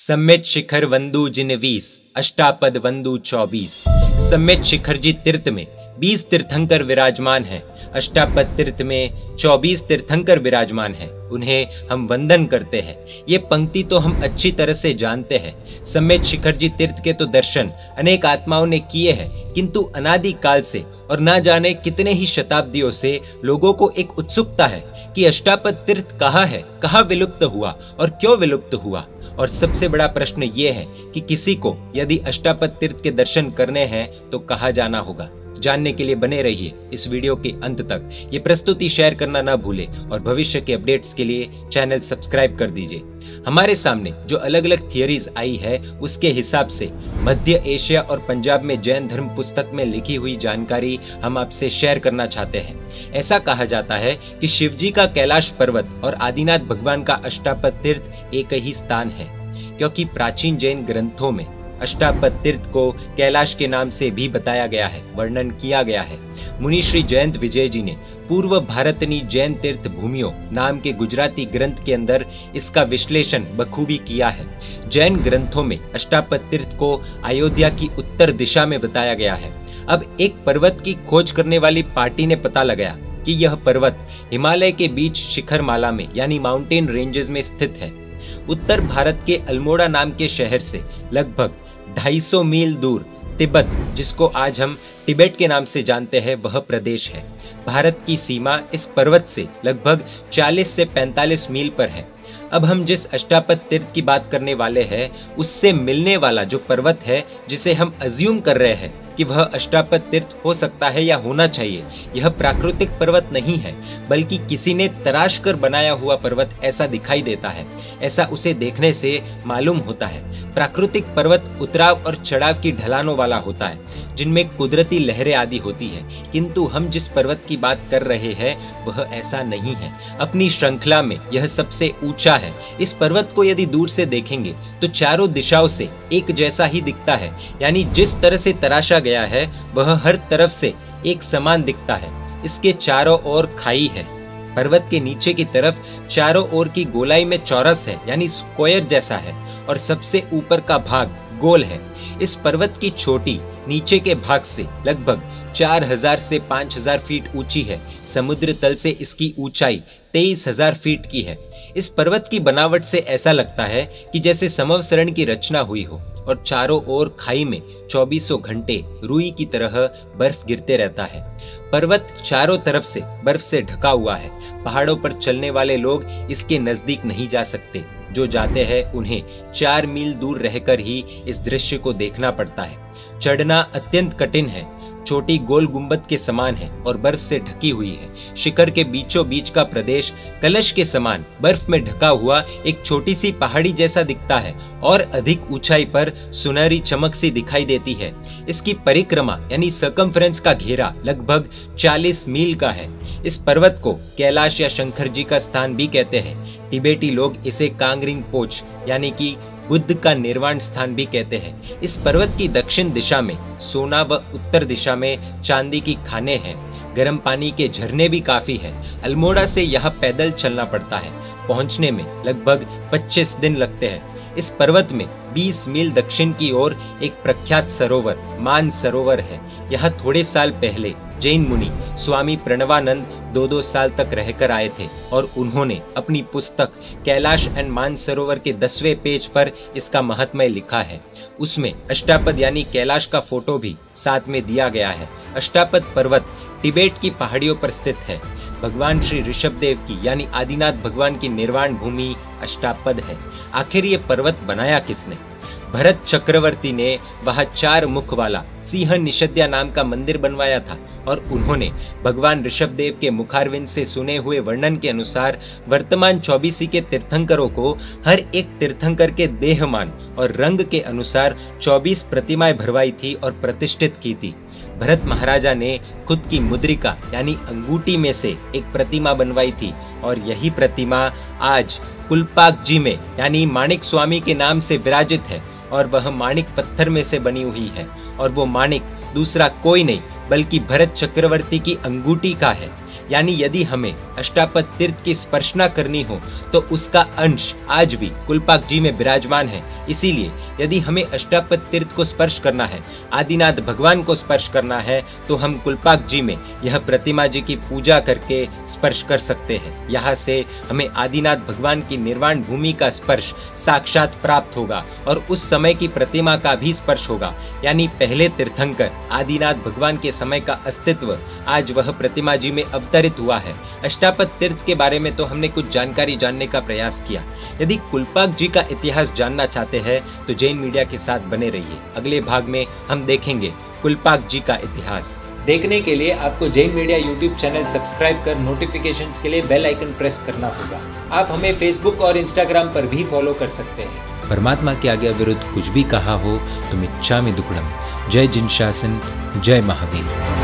सम्मेत शिखर वंदु जिन वीस अष्टापद वंदु चौबीस। सम्मित शिखर जी तीर्थ में बीस तीर्थंकर विराजमान हैं। अष्टापद तीर्थ में चौबीस तीर्थंकर विराजमान हैं। उन्हें हम वंदन करते हैं। ये पंक्ति तो हम अच्छी तरह से जानते हैं। सम्मेत शिखर जी तीर्थ के तो दर्शन अनेक आत्माओं ने किए हैं, किंतु अनादि काल से और ना जाने कितने ही शताब्दियों से लोगों को एक उत्सुकता है कि अष्टापद तीर्थ कहाँ है, कहाँ विलुप्त हुआ और क्यों विलुप्त हुआ? और सबसे बड़ा प्रश्न ये है कि किसी को यदि अष्टापद तीर्थ के दर्शन करने हैं तो कहाँ जाना होगा? जानने के लिए बने रहिए इस वीडियो के अंत तक। ये प्रस्तुति शेयर करना ना भूले और भविष्य के अपडेट्स के लिए चैनल सब्सक्राइब कर दीजिए। हमारे सामने जो अलग अलग थियोरीज आई है, उसके हिसाब से मध्य एशिया और पंजाब में जैन धर्म पुस्तक में लिखी हुई जानकारी हम आपसे शेयर करना चाहते हैं। ऐसा कहा जाता है कि शिवजी का कैलाश पर्वत और आदिनाथ भगवान का अष्टापद तीर्थ एक ही स्थान है, क्योंकि प्राचीन जैन ग्रंथों में अष्टापद तीर्थ को कैलाश के नाम से भी बताया गया है, वर्णन किया गया है। मुनि श्री जयंत विजय जी ने पूर्व भारतनी जैन तीर्थ भूमियों नाम के गुजराती ग्रंथ के अंदर इसका विश्लेषण बखूबी किया है। जैन ग्रंथों में अष्टापद तीर्थ को अयोध्या की उत्तर दिशा में बताया गया है। अब एक पर्वत की खोज करने वाली पार्टी ने पता लगाया कि यह पर्वत हिमालय के बीच शिखर माला में, यानी माउंटेन रेंजेस में स्थित है। उत्तर भारत के अल्मोड़ा नाम के शहर से लगभग 250 मील दूर तिब्बत, जिसको आज हम तिब्बत के नाम से जानते हैं, वह प्रदेश है। भारत की सीमा इस पर्वत से लगभग 40 से 45 मील पर है। अब हम जिस अष्टापद तीर्थ की बात करने वाले हैं, उससे मिलने वाला जो पर्वत है, जिसे हम अज्यूम कर रहे हैं कि वह अष्टापद तीर्थ हो सकता है या होना चाहिए, यह प्राकृतिक पर्वत नहीं है, बल्कि किसी ने तराश कर बनाया हुआ पर्वत ऐसा दिखाई देता है, ऐसा उसे देखने से मालूम होता है। प्राकृतिक पर्वत उतराव और चढ़ाव की ढलानों वाला होता है, जिनमें कुदरती लहरें आदि होती है, किंतु हम जिस पर्वत की बात कर रहे हैं, वह ऐसा नहीं है। अपनी श्रृंखला में यह सबसे ऊँचा है। इस पर्वत को यदि दूर से देखेंगे तो चारों दिशाओं से एक जैसा ही दिखता है। यानी जिस तरह से तराशा गया है, वह हर तरफ़ से एक समान दिखता है। इसके चारों ओर खाई है। पर्वत के नीचे की तरफ़ चारों ओर की गोलाई में चौरस है, यानी स्क्वायर जैसा है, और सबसे ऊपर का भाग गोल है। इस पर्वत की छोटी नीचे के भाग से लगभग 4000 से 5000 फीट ऊँची है। समुद्र तल से इसकी ऊंचाई 23000 फीट की है। इस पर्वत की बनावट से ऐसा लगता है कि जैसे समवसरण की रचना हुई हो और चारों ओर खाई में चौबीसों घंटे रुई की तरह बर्फ़ गिरते रहता है। पर्वत चारों तरफ़ से बर्फ़ से ढका हुआ है। पहाड़ों पर चलने वाले लोग इसके नज़दीक नहीं जा सकते। जो जाते हैं उन्हें चार मील दूर रहकर ही इस दृश्य को देखना पड़ता है। चढ़ना अत्यंत कठिन है। छोटी गोल गुंबद के समान है और बर्फ़ से ढकी हुई है। शिखर के बीचों बीच का प्रदेश कलश के समान, बर्फ़ में ढका हुआ एक छोटी सी पहाड़ी जैसा दिखता है और अधिक ऊंचाई पर सुनहरी चमक सी दिखाई देती है। इसकी परिक्रमा यानी सकमफ्रेंस का घेरा लगभग 40 मील का है। इस पर्वत को कैलाश या शंकर जी का स्थान भी कहते हैं। तिबेटी लोग इसे कांगरिंग पोच यानी कि बुद्ध का निर्वाण स्थान भी कहते हैं। इस पर्वत की दक्षिण दिशा में, सोना व उत्तर दिशा में चांदी की खाने हैं। गर्म पानी के झरने भी काफ़ी है। अल्मोड़ा से यह पैदल चलना पड़ता है। पहुँचने में लगभग 25 दिन लगते हैं। इस पर्वत में 20 मील दक्षिण की ओर एक प्रख्यात सरोवर, मान सरोवर है। यह थोड़े साल पहले जैन मुनि स्वामी प्रणवानंद दो दो साल तक रहकर आए थे और उन्होंने अपनी पुस्तक कैलाश एंड मानसरोवर के दसवें पेज पर इसका महत्मय लिखा है। उसमें अष्टापद यानी कैलाश का फ़ोटो भी साथ में दिया गया है। अष्टापद पर्वत तिबेट की पहाड़ियों पर स्थित है। भगवान श्री ऋषभ देव की यानी आदिनाथ भगवान की निर्वाण भूमि अष्टापद है। आखिर ये पर्वत बनाया किसने? भरत चक्रवर्ती ने वहाँ चार मुख वाला सिंह निषद्या नाम का मंदिर बनवाया था और उन्होंने भगवान ऋषभ देव के मुखारविंद से सुने हुए वर्णन के अनुसार वर्तमान चौबीसी के तीर्थंकरों को हर एक तीर्थंकर के देहमान और रंग के अनुसार 24 प्रतिमाएँ भरवाई थी और प्रतिष्ठित की थी। भरत महाराजा ने खुद की मुद्रिका, यानी अंगूठी में से एक प्रतिमा बनवाई थी और यही प्रतिमा आज कुलपाक जी में, यानी माणिक स्वामी के नाम से विराजित है। और वह माणिक पत्थर में से बनी हुई है। और वो माणिक दूसरा कोई नहीं, बल्कि भरत चक्रवर्ती की अंगूठी का है। यानी यदि हमें अष्टापद तीर्थ की स्पर्शना करनी हो तो उसका अंश आज भी कुलपाक जी में विराजमान है। इसीलिए यदि हमें अष्टापद तीर्थ को स्पर्श करना है, आदिनाथ भगवान को स्पर्श करना है तो हम कुलपाक जी में यह प्रतिमा जी की पूजा करके स्पर्श कर सकते हैं। यहाँ से हमें आदिनाथ भगवान की निर्वाण भूमि का स्पर्श साक्षात प्राप्त होगा और उस समय की प्रतिमा का भी स्पर्श होगा। यानी पहले तीर्थंकर आदिनाथ भगवान के समय का अस्तित्व, आज वह प्रतिमा जी में अवतरित हुआ है। अष्टापद तीर्थ के बारे में तो हमने कुछ जानकारी जानने का प्रयास किया। यदि कुलपाक जी का इतिहास जानना चाहते हैं तो जैन मीडिया के साथ बने रहिए। अगले भाग में हम देखेंगे कुलपाक जी का इतिहास। देखने के लिए आपको Jain media YouTube channel subscribe कर नोटिफिकेशंस के लिए बेल आइकन प्रेस करना होगा। आप हमें फेसबुक और इंस्टाग्राम पर भी फॉलो कर सकते हैं। परमात्मा के आगे विरुद्ध कुछ भी कहा हो तो मिच्छा में दुकड़म जय जिन शासन, जय महावीर।